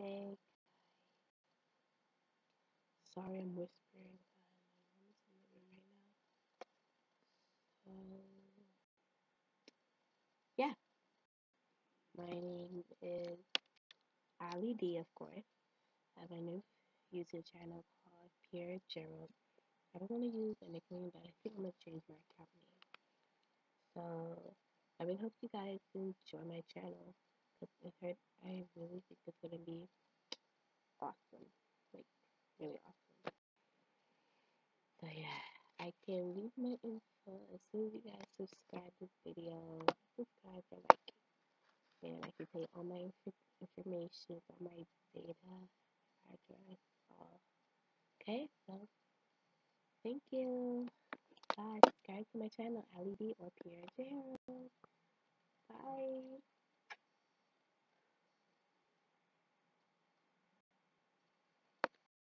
Hey, sorry I'm whispering. My mom's in the room right now. Yeah, my name is Ali D, of course. I have a new YouTube channel called Pierre Gerald. I don't want to use a nickname, but I think I'm going to change my account name. So, I really hope you guys enjoy my channel. I heard, I really think it's to be awesome. Like, really awesome. So yeah, I can leave my info as soon as you guys subscribe this video. Subscribe for like, and I can tell you all my inf- information, all my data, address, all. Okay, so thank you. Bye. Subscribe to my channel, LED or Pierre.